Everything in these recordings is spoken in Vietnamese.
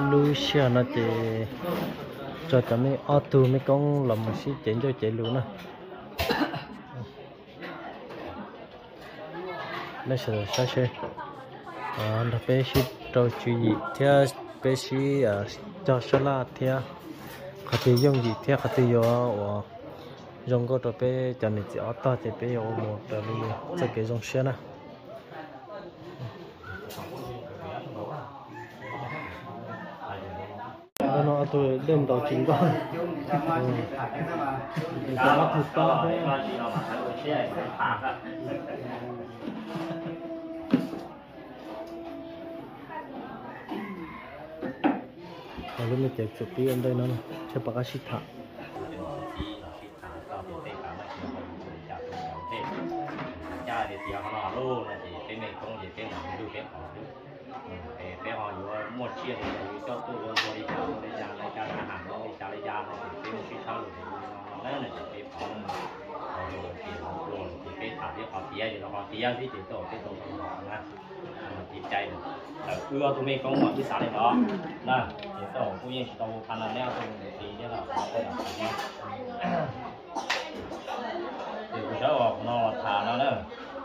lu xe nó chỉ cho cho mấy ô tô mấy con làm một xí chén cho chạy luôn nè nó sẽ sao xe à nó bé xí cho chú gì theo bé xí à cho sao là theo có thể dùng gì theo có thể dùng và dùng có cho bé cho nên chỉ ô tô thì bé vô một rồi cho cái dùng xe nè tôi đem đó chính vào để có mắt thực to thế và lúc này chụp chụp đi em đây nó này chụp bạc sĩ thả để tiền họ luôn là chỉ cái này không chỉ cái này đủ cái họ đủ để họ mua chia thì cho tôi ờ. rồi đi chào ร์เลยอยู่ก็ตัวบริจาคบริจาครายการอาหารบริจาครายการอะไรที่เป็นชื่อเขาเลยนั่นแหละจะเป็นของเราที่ของตัวที่เป็น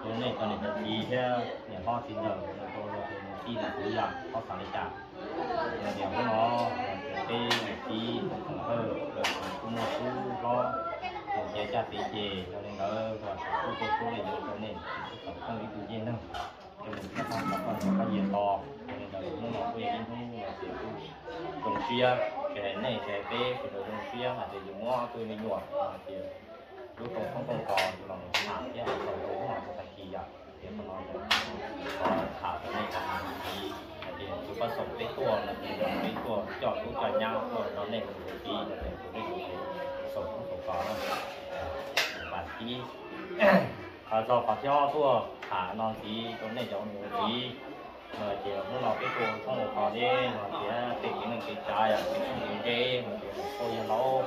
ถามที่เขาเสียอยู่แล้วเขาเสียที่ติดตัวที่ตัวของนะจิตใจแต่เอื้อตัวเองของหมดที่สารเลยเนาะนะเดี๋ยวต้องผู้ยิ่งชิโตพันธุ์แล้วตรงนี้เนี่ยเราเขาเป็ นแบบนี้เดี๋ยวจะออกนอกทางแล้วเนอะตัวนี้ตอนนี้จะดีแค่เนี่ยพ่อทิ้งเลยตัวเราเป็นที่หนักหรือยังพ่อสารจ่าเดี๋ยวnó cái tí thơ rồi cũng một số có một cái cha tí chè cho nên đó và số số số này cho nên không bị tự nhiên đâu cho nên các con các con có nhiều to cho nên là nó nó quên những cái là sẽ đồng xuyên cái này cái bé cái đồ đồng xuyên là để dùng ngõ tôi mới nhuộm thì lúc còn không còn còn thì lòng thả cái hàng đầu cũng là một cái kỳ à thì nó nói là thả cái này là thì thì chúng ta sống cái tua là thì cái tua chọn lúc cả nhau tua nó nên một cái kỳ là để chúng ta sống không có có và tí à do có cho tua thả non tí chỗ này chỗ này tí mà chỉ là nó cái tua không có có đi mà chỉ tìm cái cái trái à cái cái cái mà chỉ có lâu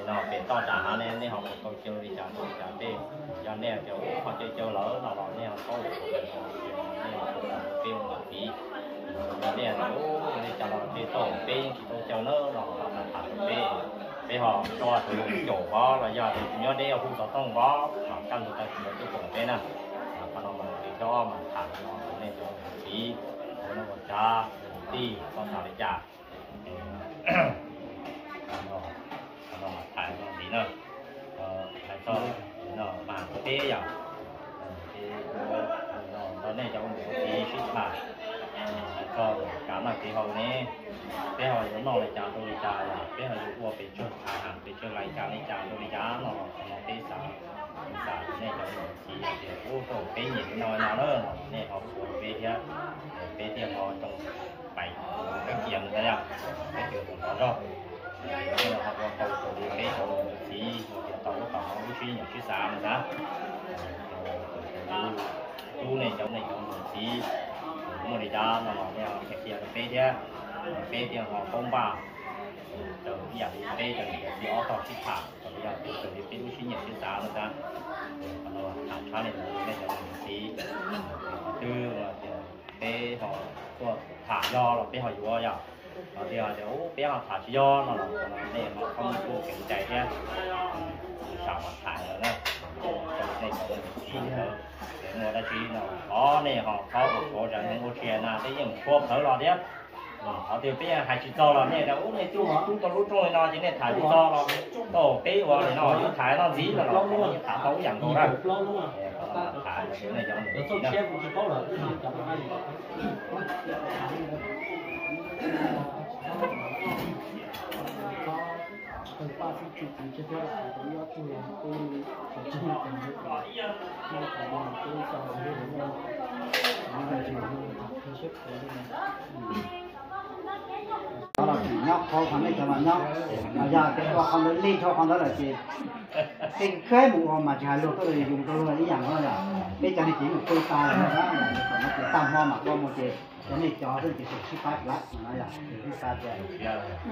thì nó phải to trả nên nên họ phải câu chơi đi trả tôi trả tiền cho nên kiểu họ chơi chơi lỡ nào đó nên họ có một cái nên họ tiêu một tí nên là nó nên trả lời thì tổ tiền thì tôi chờ nó là họ là thẳng tiền để họ cho từ chỗ đó là giờ thì nhớ đeo không có tông đó họ căn được cái cái cổ tên nè còn nó mà để cho mà thẳng nó nên cho tí nó còn trả tí con trả để trả nó nó thải nó tí nữa thải cho nó mà có tế giờ thì nó nó này cho một tí ship thải cho cả là cái hậu này cái hậu nó lại trả tôi trả là cái hậu của bị cho thải hàng bị cho lại trả lại trả tôi trả nó nó tế xã xã này cho một tí thì ô tô cái nhìn nói nó nữa này họ của về thì về thì họ trong bảy cái chuyện thế nào cái kiểu của họ rồi bây giờ họ còn cầu cầu đi cái cầu thì hiện tại nó còn không chuyên nhập chuyên xa mà đó tu này trong này trong thì mua đi ra mà họ theo cái kia cái thế cái kia họ không vào từ bây giờ cái từ thì họ còn thích thả còn bây giờ từ từ thì cái chuyên nhập chuyên xa mà đó còn nó thả thả này là cái trong thì thứ mà cái họ thả do là cái họ vừa rồi và thì họ sẽ bé họ thả cho do nó là này nó không có kiểm chạy nhé sao mà nữa này trong này để ngồi đây chi nó có này họ có một số rằng những ô chuyện là cái những phô thở lo đấy họ thì bé hai chỉ do là này là ú này chú họ chú tao lúc trôi nó chỉ này thải chỉ do là tổ cái vào này nó thải nó gì là nó thả tấu dạng đồ ra thải cái này cho nó chi nữa phần ba phi chủ chỉ cho phép là có yếu tố là tôi tổ chức một phần hiệu quả nhưng mà còn là tôi sau đó đến nhau nhưng mà chỉ là tôi xếp cái này đó là chỉ nhóc khó khăn đấy cho mà nhóc mà giờ cái khó khăn đấy đi cho con đó là chỉ cái khế một con mà chỉ hai lô tôi dùng tôi là ý dạng thôi là bây giờ thì chỉ một tôi tay là đó là còn nó chỉ tam hoa mà con một chỉ cái này cho tôi chỉ được ship phát lát mà nói là cái ta chỉ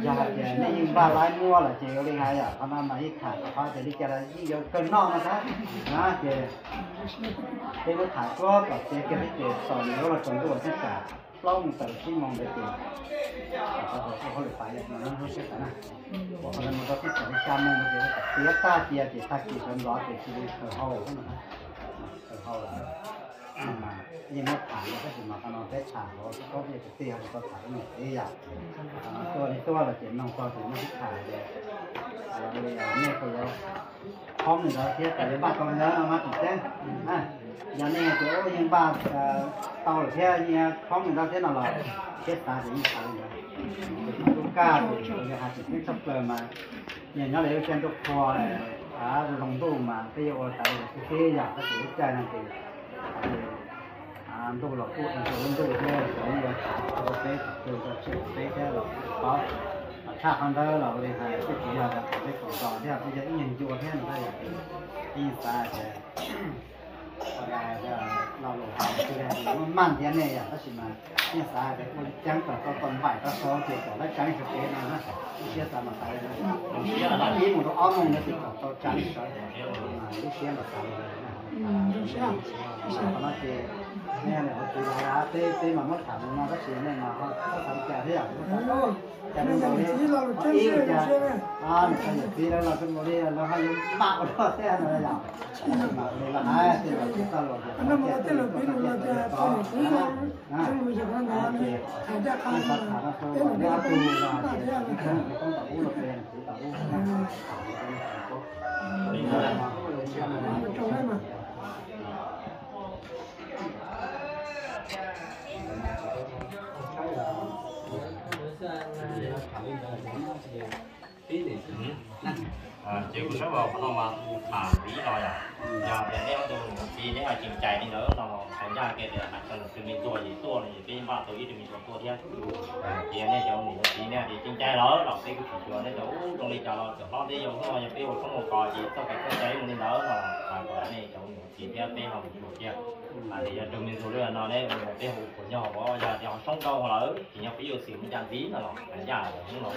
giờ thì nếu như ba lái mua là chỉ có đi hai à con mà ít thải có phải thì đi cho là gì cần non mà sao đó thì cái nó thải có và cái cái cái sòn nó là cần tôi tất cả lâu một tờ xin mong để tiền เราบอกเขาเลยไปอย่างนั้นเขาเชื่อนะบอกเขาเลยมันก็ติดแต่จำมันเดี๋ยวเสียตาเสียเสียตากี่ร้อนร้อนเป็นชีวิตเขาเข้าเข้าหลัง ยังไม่ผ่านก็จะมาขนอนได้ฉากเราก็จะเตรียมก็ถามหน่อยที่อยากตัวนี้ตัวเราเห็นน้องก็ถึงไม่ขายเลยเราเลยเนี่ยคนเราพร้อมหนึ่งเราเทียบแต่ในบ้านก็มันแล้วมาถึงแจ้งอะอย่างนี้ตัวยังบ้าเตาหรือเทียเนี่ยพร้อมหนึ่งเราเทียบเราเราเทียบตาถึงขายเลยตุ๊กตาถึงจะหาจุดที่ชอบเปลือมาเนี่ยน้องเลยเป็นตัวคอเลยอ่าลงตู้มาก็ยะโอนไปที่อยากก็ถือใจนั่นเอง 啊，慢点的呀，不行吗？一人三，我讲到到东北，到苏州，到那江西这，呢？那你们都澳门那边到到江，嗯，就是啊，就是啊，那些。nghe này thì là tê tê mà mất thẳng mà bác sĩ này mà không có thẳng chả thế à? Chả nên đầu đi. ý của chả à mình phải nhập đi đó là cái mồi đi là nó hay bạo đó thế là nó nào bạo này là hai thì là chúng ta rồi nó mà cái lục đi lục là cái có à cái bây giờ ờ, nó nó thì thằng cha con nó cái lục nó tu là cái con tàu lục đèn tàu lục 嗯，我们走来嘛。 แ ล้วจังสเปนนะนะเชื่อตามมาไปนะนี่มันต้องเอาลงเนี่ยติดต่อจังก็ลูกเสียมาใส่เลยนะลูกเสียเขามาเจอเนี่ยเนี่ยคือเราเต้เต้มาเมื่อถามมาก็เสียเนี่ยมาเขาเขาทำแก่ที่อยากจะเป็นแบบนี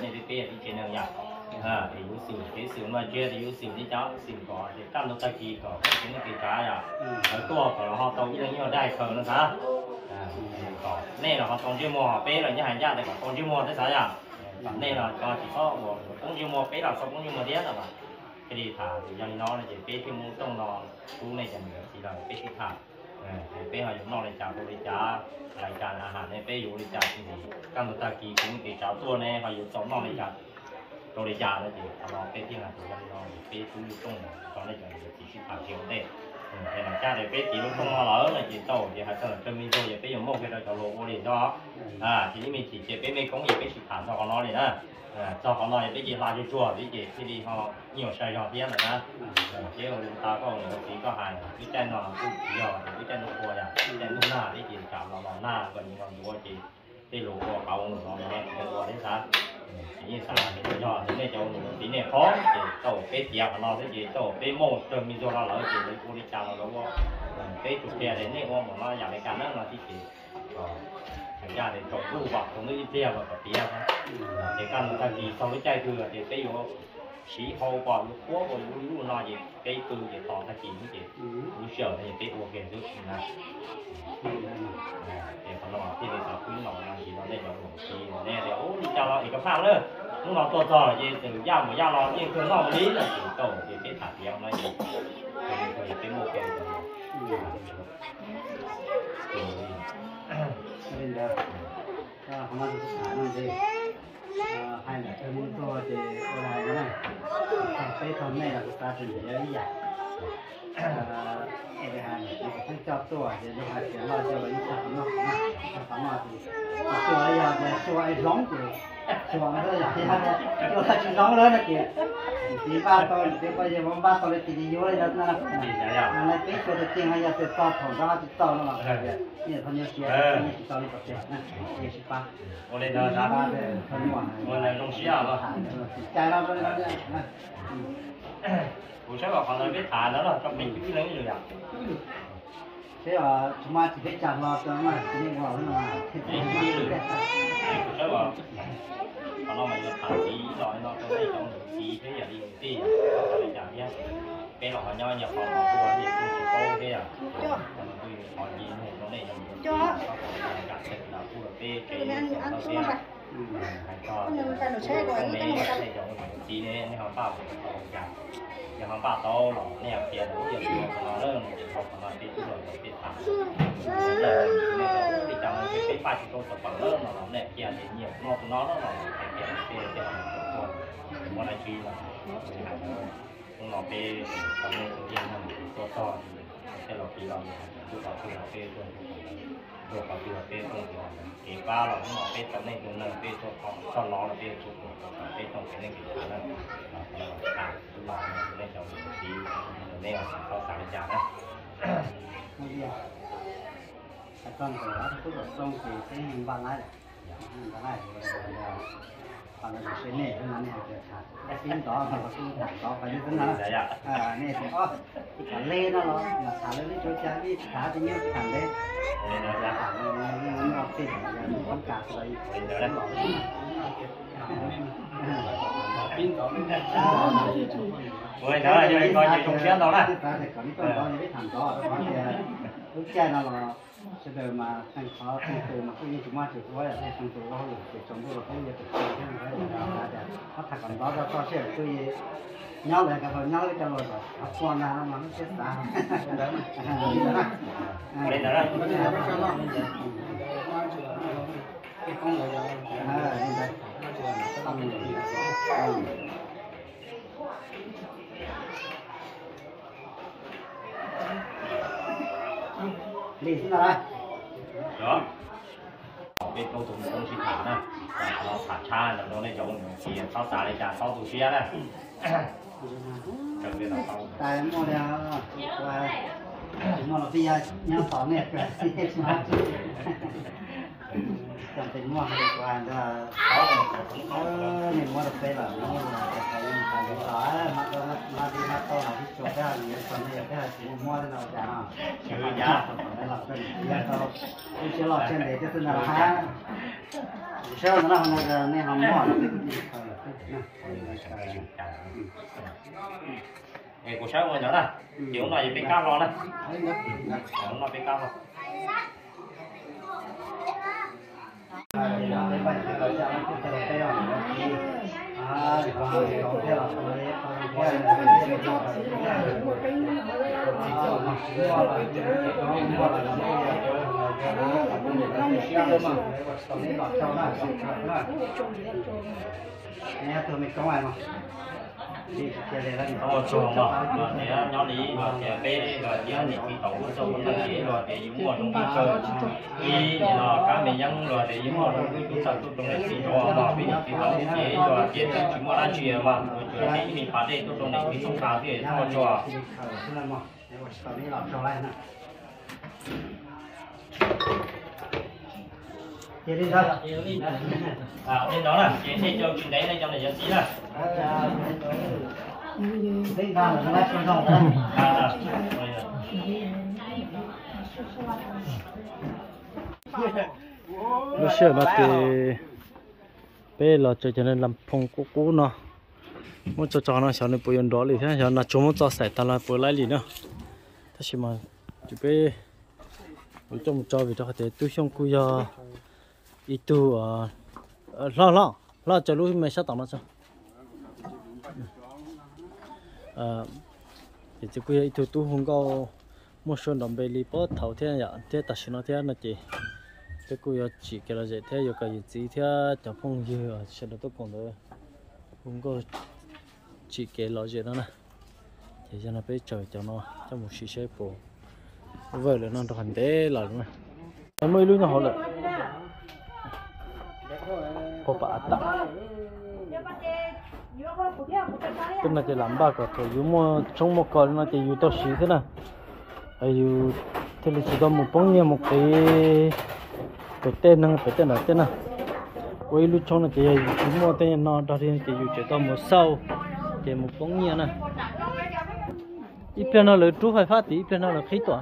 ้อีกจะอ่า ฮ啊，第五首，第首嘛，觉得有首า讲首歌，อ干到自己个，什么自家呀？很多可能他都一定要带可能啥？啊，个，那了他同志们背了，你还家的个同志们的啥呀？那了个至อ我同ร们背了，ง同志们点了吧？ได้เคิร์นะซะอ่าก่อนเน่เราตรงยี่ห้อเป๊ะหรอเนี่ยหันย่าเดีถาหรือยังน้อยเลยจะเป๊ะที่มือต้องนอนรู้ในจังเหนือที่เราเป๊ะที่ถาเป๊ะหาอยู่นอกเลยจาาบริจาครายการอาหารในเป๊ะอยู่บริจาจริงๆการตุตะกีคุ้มตีสาตัวในหาอยู่สองนอกเลยจ่า này đâu trong đi cho nó cho nó đi dùng nó bây giờ không một cò gì sau cái cái chạy mình nữa mà phải cái này cho mình thì theo bên họ một kia à thì giờ trong mình số lượng nó đấy một cái hồ của nhau có giờ thì họ sống câu họ lỡ thì nhau ví dụ xỉu mình chẳng tí là nó thành ra những nó này đi kia đi trên đường nhà à thì yếu xỉu cái xỉu mà kia thì yếu xỉu đi cháu xỉu có thì căn nó ta kỳ có cái chuyện cái cá à ở tua của họ tàu như nhiều đại khờ nó sao à có nên là họ tông chưa mua họ bế là như hàng gia thì có tông chưa mua thế sao à nên là có chỉ có một tông chưa mua ยี่สามเป็นยอดเนี่ยเจ้หนูปีเนี่ยพร้อมเจ้าเป็ดเจียวนราได้เจ้าเป็ดโมดเติมีโซวเราราเจ้าเป็นผู้ริจาเแล้วว่าเป็ดตุดเดียวเนี่ยว่ามือนเราอยากในการนั่นเราที่เจ้าสัญญาในจบรูปแบบตรงนี้เตี้ยแบบเปียยนะในการทันทีสวิจัยคือเดี๋ยวไปอยู่ชีพอก่อนขั้วบนรู้นอนเดี๋ยวไปตื่นเดี๋ต่อทันทีนี่เดี๋รู้เชี่ยวเดี๋ยวไปโอเคด้วยนะ หนอที่เป็นสาวคุณหนอนางหินเราได้แบบหลงชีหนแน่เดี๋ยวจะรออีกภางเลยนุ่งรอตัวจอเย็นถึงย่าหมูย่ารอเย็นคือนอกวันนี้เลยถึงโตเดี๋ยวไปถัดเลี้ยงเลยเป็นเป็นเป็เกลก็ดให้แบบเออมุ่งตัวเดี๋วอะไรนั่นไปทำแม่เราก็ตาเป็นเยอะใหญ่ cái tiệp thì căn ta thì sau cái chai thừa thì cái vô chỉ hậu quả lúc quá rồi lúc lúc nào gì cái từ gì tỏ ra kín gì lúc sợ thì cái uống cái nước là thì phần nào thì người ta khuyến nào là gì nó đây là một gì nè thì ô đi cho nó thì có phao nữa lúc nào to to gì từ da một da nó gì cứ nó lý là chỉ tổ thì cái thả tiêu nó gì thì cái một cái nên là không ăn thả nó gì hay là cái muốn to thì ở đây 보셔가 관람이 다 알아라 좀 뺏기긴 해줘야 제가 정말 집에 잘나왔더만 진행과 얼마나 보셔가 관람이 다 이리로 이리로 좀 지대야 이대야 그러자면 bên họ nho nhập vào họ của thì cũng chỉ câu thế à còn tùy họ gì này nó này cho. cả thịt là của bê cái ăn ăn xuống rồi Ừ. Cái này mình phải nổ xe của anh, cái này mình phải... Chỉ nên họ bảo là họ อย่างบาป่าโตหลงเนี่ยเปียนเปลี่ยนตัวมาเริ่มเปลี่ยนตัวมาปิดตัวปิดปากเนี่ยปิดจังปิดปากปิดตัวสังเริ่มหลงเนี่ยเปลี่ยนเหี่ยบนอกนอกแล้อหลงเปลี่ยนเปลี่ยนเปลี่ยนตัววันอาทิหลงหลงไปทำเรื่องเรียนทำตัวต่อ nó nó là tiền tiền tiền tiền món này chi là nó bê còn nên tiền nó to to cái lò kỳ lò tôi bảo tôi là bê tôi tôi bảo tôi là bê tôi thì ba là nó bê tao nên tôi nên bê tôi còn sau đó là bê tôi bê tôi cái nên cái đó là à tôi bảo nên cho tí nên là có sáng chả đấy cái con của nó cứ được xong thì cái hình bằng này hình bằng này còn là cái này cái này cái phim đó mà cái đó phải như thế nào à này thì ó cái cả lê nó nó là thả lên chỗ cha đi thả thì như thằng đấy nên là ra thả nó nó tin nó con cả rồi mình nhớ đấy Ôi, đó là như coi như trong đó nó là sẽ đời mà thành khó thành từ mà cái gì chúng ta có là thành từ đó rồi chống được cái gì thực sự thế này là là nó thật còn đó ra cho sẽ cái gì nhau lại cả rồi nhau lại cả rồi rồi quan là nó nó chết ta Lên đó đó. cái đi xuống đây. Đó. Bên câu tụng công sĩ thả nè. Nó thả cha là nó này giống thì sau xả này trả sau tụ xia nè. Là tại đeo và mua là bây giờ nhau tỏ nét rồi chẳng tình mua hay qua là ờ mình mua được cái là nó là cái cái cái đó mà nó mà đi mà to là cái chỗ ra thì còn này cái là chỉ mua cái nào chả chứ giá Đấy là cái giá to cái chế lọt trên đấy cái tên là ha sao nó không là này không mua cái Ê, cô sáu người nữa nè kiểu này bên cao lo nè kiểu này bên cao lo Nè, tôi mình có ngoài mà. Đi, kia đây là đi. Ờ, chuồng mà, rồi thì nó đi, rồi thì bê, rồi thì đi tàu của cho của thằng chị, rồi thì những mùa trong cơ, đi, rồi cá mì nhân, rồi thì những mùa trong cái cái sản chúng trong này cho mà bị thì tổ thì rồi kia chúng nó đã chia mà, rồi thì mình phá đây, tôi trong này cái sông cá thì nó cho, Chị đi thôi. à bên đó là chị thấy cho chuyện đấy này trong này cho chị là, Đi ra là nó lại không xong rồi. à, à, rồi, lúc xưa nó thì bé là cho cho nên làm phong cũ cũ nó. Muốn cho cho nó sao nó bồi đó thì thế. Sao nó chúng muốn cho sải ta là bồi lại liền nữa. Thế mà chú bé ở trong cho vì đó thì tôi xong cú giờ ít tu ờ lo lo lo cho lúc mình sẽ tao nó sao ờ thì chú quý ít tu tu không có một số đồng bê li bớt thầu thế nhở thế ta xin nó thế nó chị thế cô yêu chỉ cái là gì thế yêu cái gì thế chẳng phong gì ở trên đó tôi còn được không có chỉ cái là gì đó nè thì cho nó bé trời cho nó cho một xí xe bộ vậy là nó được thành thế là đúng không mới lúc nó họ lại có bà ta tức là cái làm ba cái thôi dù mua trong một cái nó chỉ dù tao xí thế nào hay dù thế là chỉ có một bông như một cái cái tên năng cái tên là tên nào quay lúc trong là cái gì chúng tên nó đó thì cái dù chỉ có một sau cái một bông như này ít bên nó là chú phải phát thì, ít bên nó là khí tỏa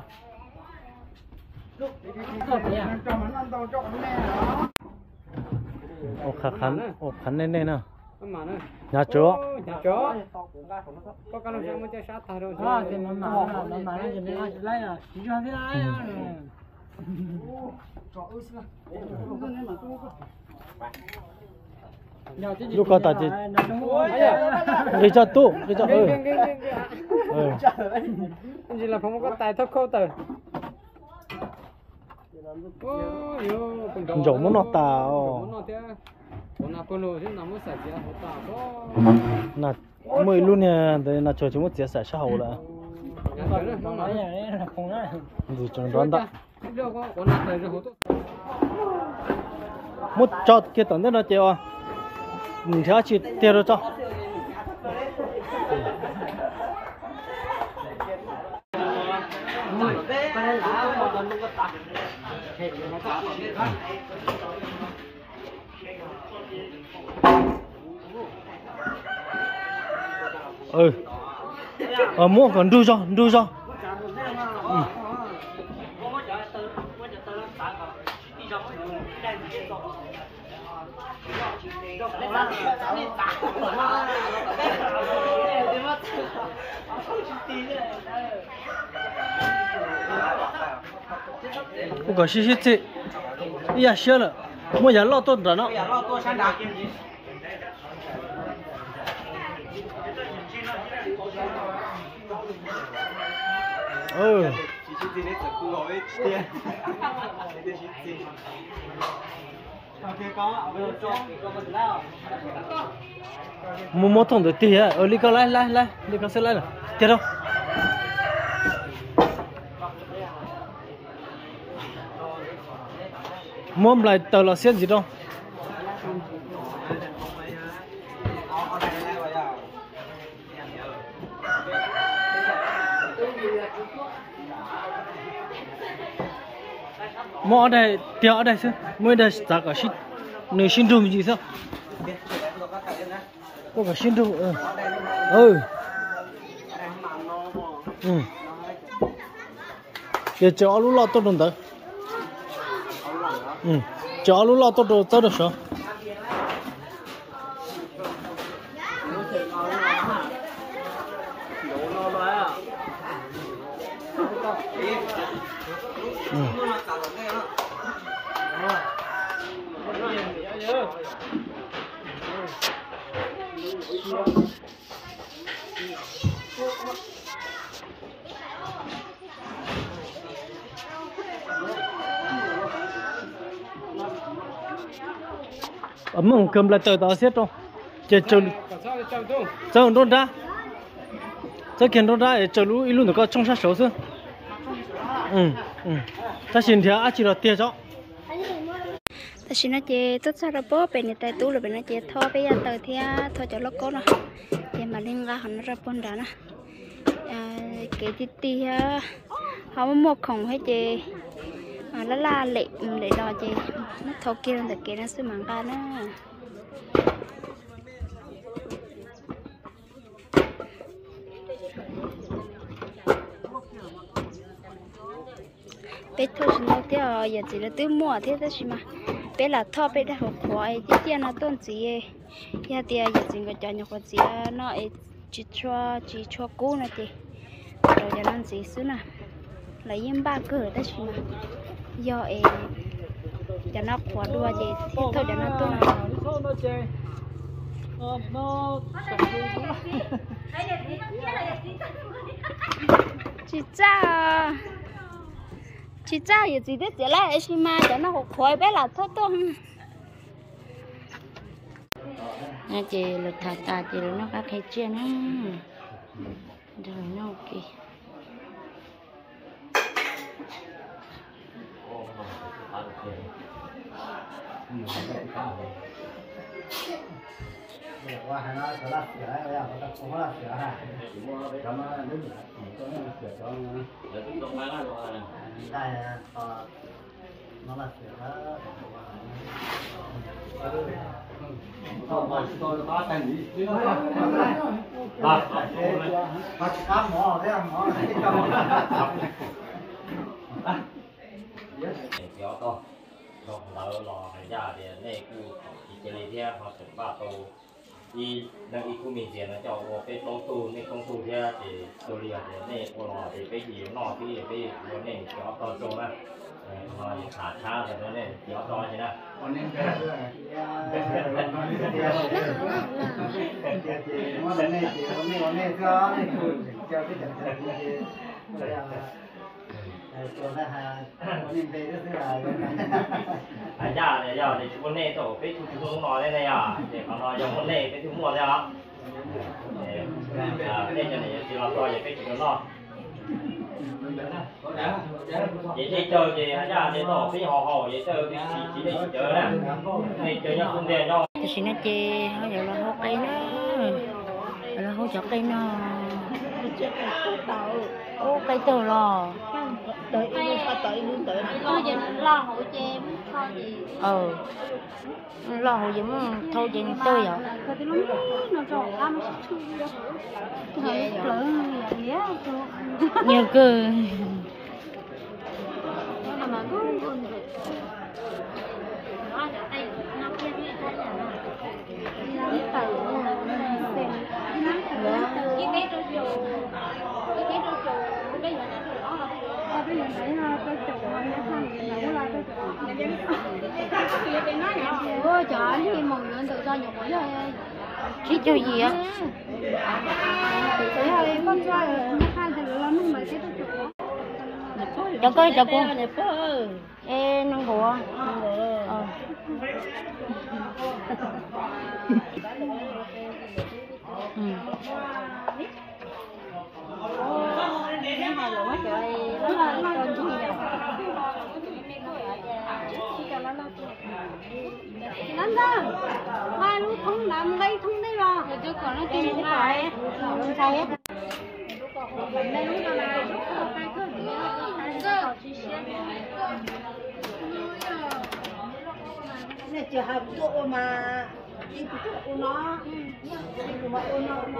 ô khá khăn ô này nè mà nữa nhà chúa nhà chó có con nó mới cho sát thà rồi à thì nó mà nó mà nó chỉ nên lấy à chỉ cho thế này à lúc có ta chỉ đi cho tu đi cho ừ ừ chỉ là không có tài thấp khâu từ Rổ muốn nó tao. nó thế còn là con lô thì nó mới sạch ra hỗ tao. Có nà mới luôn nè để nà cho chúng nó chia sẻ xã hội là nhà tới rồi nó nói. Nhà đấy là không đấy gì trong đó đó đâu có còn là tới rồi hỗ tao một cho cái tận đó nó chơi à mình theo chỉ tiêu rồi cho ừ ờ mua còn đu cho đu cho ừ. có xí xí chị ya xí là mua giá lo tôn ra nó ừ. Mua một thùng được tiền ở ờ, đi con lại lại lại. Đi con sẽ lại là tiền đâu? Mồm lại tờ là xiên gì đâu. Mua đây tiệu đây chứ. Mới đây ta có xin người xin đùm gì sao có cả xin đùm ừ. Ừ. Ừ. Để cho lũ lọt tốt đồng tới ừ cho lũ lọt tốt đồng tới được sao ừ ấm mông cơm là tờ tao xiết đâu chờ chờ chờ đâu ra. Chờ kiến đâu ra chờ lũ ít lũ nó có trong sát số chứ. Ừ ừ. Ta xin thì ai chỉ là tiền cho. Ta xin nó chơi tốt sao rồi bố bên này tay tú là bên nó chơi thô bây giờ tờ thì thô cho nó có nó. Thì mà linh ra, hắn ra bún đó nè cái tí tí ha họ muốn một khổng hết chơi là la, lệ để đòi chơi nó thâu kia là cái nó sẽ mang ra nó bé thôi xin nó thế à giờ chỉ là tôi mua thế thôi mà. Bé là thọ bé đã học khoai chứ tiền nó tôn gì giờ thì giờ chỉ có cho nhau có gì nó chỉ cho chỉ cho cô nữa thì rồi giờ nó gì xíu nè lấy em ba cửa đó chứ mà giờ ấy cho nó khóa đua gì thì thôi cho nó tôn nó chị cha. Chị cha giờ gì đấy lại chị mà cho nó khói bé là thôi nè chị là thà ta chị nó các cái chuyện á. Rồi nó ok qua hai nó sẽ là sửa đấy bây giờ nó cũng là sửa ha đây ờ nó là sửa đó Bắt cá mỏ đấy mỏ kéo to ลงเราลองให้ยาเดียเนกูอิเกลีเทียพอถึงบ้าโตอีนักอีกูมีเสียนะเจ้าโอไปโตงตูในกองตูนเทียเจตัวเรียเดียเนโอรอไปหิวนอที่ไปเดียเนเจ้าตอนโตนะรอยขาดช้าเลยนะเนี่ยเดี๋ยวรอยนะวันนี้เป็นเรื่องวันนี้เจ้าเนี่ยคือเจ้าที่จัดการที่ 哎呀，哎呀，你我那都被出去弄闹的那呀，这看到要我那被出摸的啊，哎，啊，那叫你只要说也被出去闹。vậy thì chờ gì hả cha thì tổ phi họ họ vậy chờ thì chỉ chỉ để chờ nè này chờ nhau không tiền cho thì xin nó chê họ giờ là hốt cây nó giờ là hốt chọc cây nó ô cây từ lò tới tới luôn tới thôi giờ lo hội chê thôi gì ờ hồi gì mà thôi chị tươi vậy cái tí lúc ôi trời ơi cái mồi nó tự do nhiều quá rồi chứ cho gì á? Thì tôi chủ cho coi cho cô. Ê nâng của ờ. Ừ. Ra, ba lúc không làm đây không đây rồi. Rồi tôi còn nó tìm lại. Rồi sai hết. Đây lúc nào là lúc nào hai cơ gì hai cơ chỉ xem. này chỉ học tụ mà đi tụ nó đi mà ô nó nó